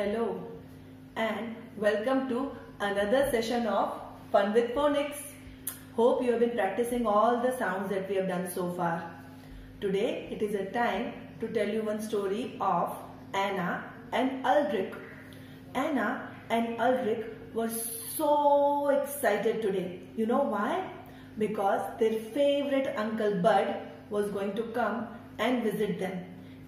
Hello and welcome to another session of Fun with Phonics. Hope you have been practicing all the sounds that we have done so far. Today it is a time to tell you one story of Anna and Ulrich. Anna and Ulrich were so excited today. You know why? Because their favorite Uncle Bud was going to come and visit them.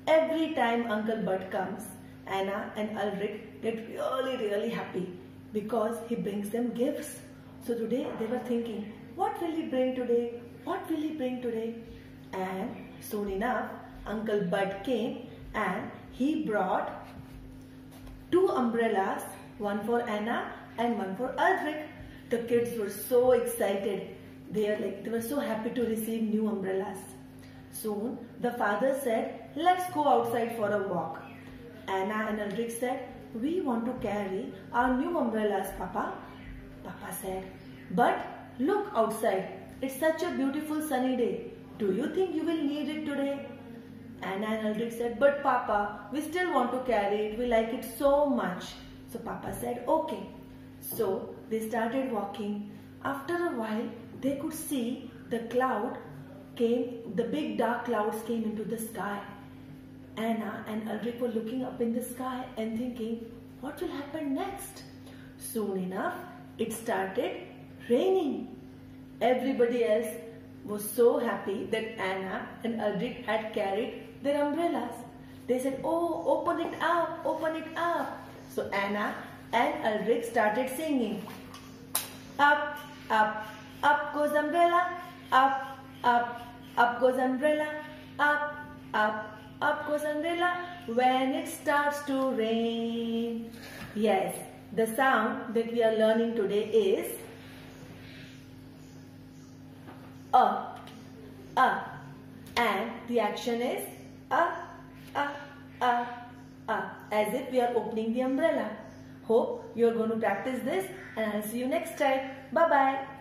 Every time Uncle Bud comes, Anna and Ulrich get really really happy because he brings them gifts. So today they were thinking, what will he bring today? What will he bring today? And soon enough, Uncle Bud came and he brought two umbrellas, one for Anna and one for Ulrich. The kids were so excited. They are like they were so happy to receive new umbrellas. Soon the father said, let's go outside for a walk. Anna and Ulrich said, we want to carry our new umbrellas, Papa. Papa said, but look outside. It's such a beautiful sunny day. Do you think you will need it today? Anna and Ulrich said, but Papa, we still want to carry it. We like it so much. So Papa said, okay. So they started walking. After a while, they could see the cloud came, the big dark clouds came into the sky. Anna and uh, Ulrich were looking up in the sky and thinking, what will happen next? Soon enough, it started raining. Everybody else was so happy that Anna and Ulrich had carried their umbrellas. They said, oh, open it up, open it up. So Anna and Ulrich started singing. Up, up, up goes umbrella, up, up, up goes umbrella, up, up, up goes when it starts to rain. Yes, the sound that we are learning today is a, a, and the action is a, a, a, a, as if we are opening the umbrella. Hope you are going to practice this and I'll see you next time. Bye-bye.